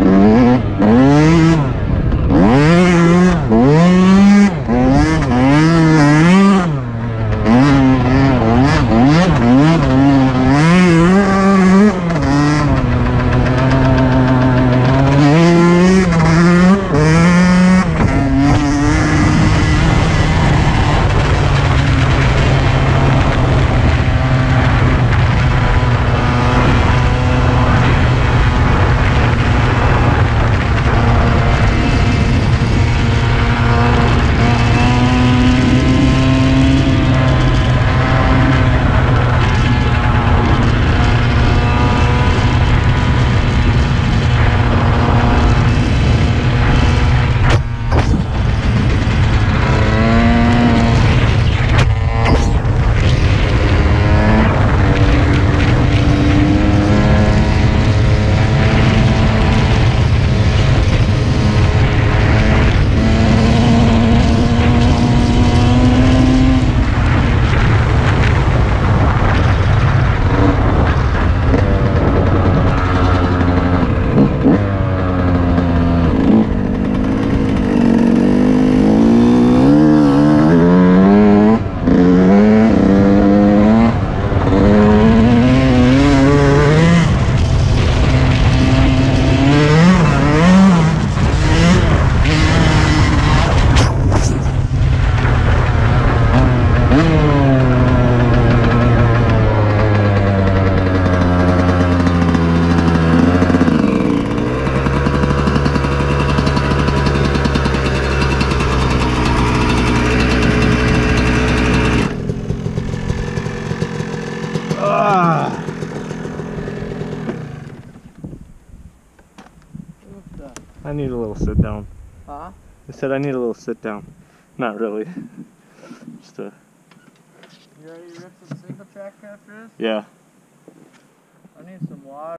Mm-hmm. I need a little sit down. Huh? I said I need a little sit down. Not really. Just a You ready to rip some single track after this? yeah. I need some water.